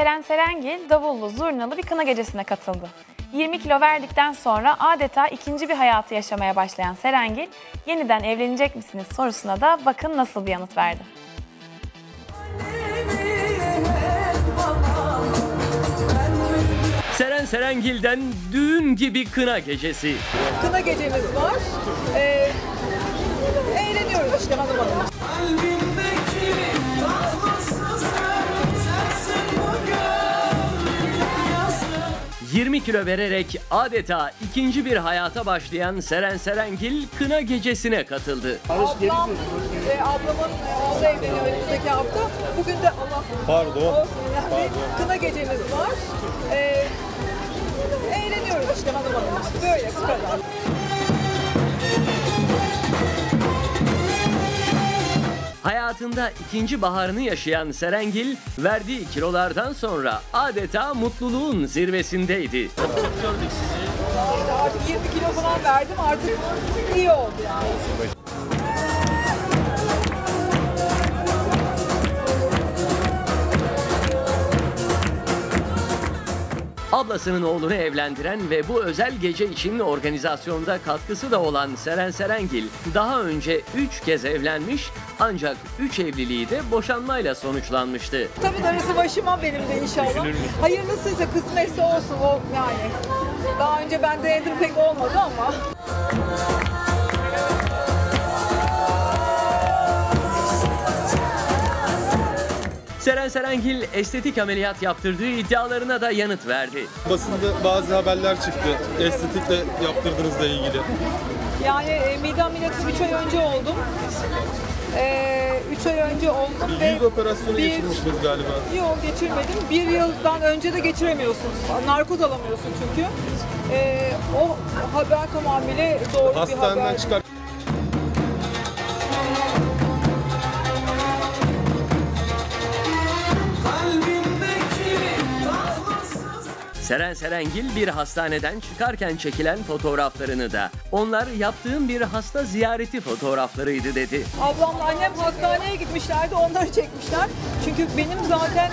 Seren Serengil davullu, zurnalı bir kına gecesine katıldı. 20 kilo verdikten sonra adeta ikinci bir hayatı yaşamaya başlayan Serengil, yeniden evlenecek misiniz sorusuna da bakın nasıl bir yanıt verdi. Seren Serengil'den düğün gibi kına gecesi. Kına gecemiz var. Ee, 20 kilo vererek adeta ikinci bir hayata başlayan Seren Serengil kına gecesine katıldı. Ablam, e, ablamın e, oğlu evleniyor önümüzdeki hafta. Bugün de Allah Pardon. olsun yani kına gecemiz var. Ee, eğleniyoruz işte hanım hanım. Böyle bu kadar. Hayatında ikinci baharını yaşayan Serengil verdiği kilolardan sonra adeta mutluluğun zirvesindeydi. İşte artık 20 kilo falan verdim artık iyi oldu yani. Ablasının oğlunu evlendiren ve bu özel gece için organizasyonda katkısı da olan Seren Serengil daha önce 3 kez evlenmiş ancak 3 evliliği de boşanmayla sonuçlanmıştı. Tabii darısı başıma benim de inşallah. Hayırlısıysa kısmetse olsun o yani. Daha önce ben denedim pek olmadı ama. Seren Serengil estetik ameliyat yaptırdığı iddialarına da yanıt verdi. Basında bazı haberler çıktı. Estetikle yaptırdığınızla ilgili. Yani e, mide ameliyatı 3 ay önce oldum. 3 ay önce oldum ve Yüz operasyonu bir- geçirmiştiniz galiba. Yok geçirmedim. Bir yıldan önce de geçiremiyorsunuz. Narkoz alamıyorsun çünkü. Ee, o haber tamamıyla doğru bir Hastaneden haber. çıkar. Seren Serengil bir hastaneden çıkarken çekilen fotoğraflarını da onlar yaptığım bir hasta ziyareti fotoğraflarıydı dedi. Ablamla annem hastaneye gitmişlerdi, onları çekmişler. Çünkü benim zaten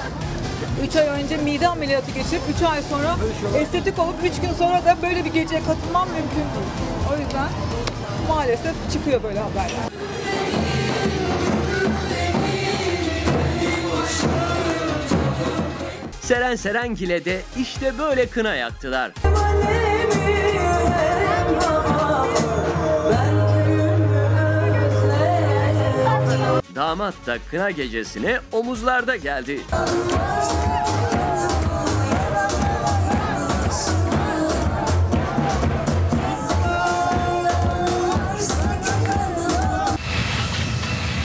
3 ay önce mide ameliyatı geçirip 3 ay sonra estetik olup 3 gün sonra da böyle bir geceye katılmam mümkün değil. O yüzden maalesef çıkıyor böyle haberler. Seren Serengil'e de işte böyle kına yaktılar. Damat da kına gecesine omuzlarda geldi.